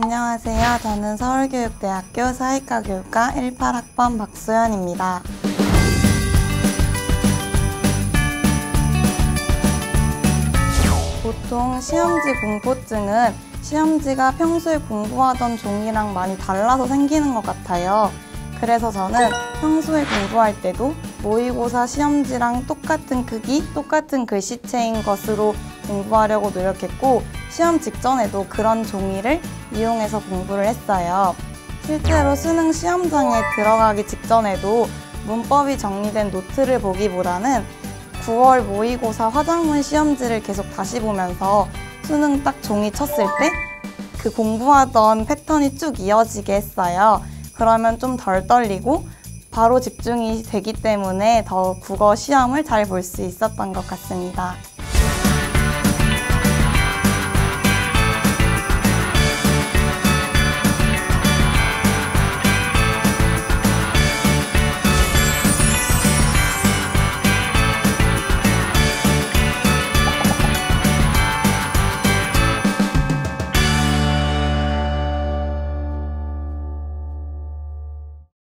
안녕하세요. 저는 서울교육대학교 사회과 교육과 18학번 박수연입니다. 보통 시험지 공포증은 시험지가 평소에 공부하던 종이랑 많이 달라서 생기는 것 같아요. 그래서 저는 평소에 공부할 때도 모의고사 시험지랑 똑같은 크기, 똑같은 글씨체인 것으로 공부하려고 노력했고 시험 직전에도 그런 종이를 이용해서 공부를 했어요. 실제로 수능 시험장에 들어가기 직전에도 문법이 정리된 노트를 보기보다는 9월 모의고사 화작문 시험지를 계속 다시 보면서 수능 딱 종이 쳤을 때 그 공부하던 패턴이 쭉 이어지게 했어요. 그러면 좀 덜 떨리고 바로 집중이 되기 때문에 더 국어 시험을 잘 볼 수 있었던 것 같습니다.